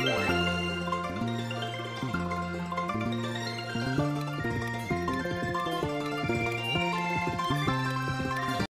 Yeah.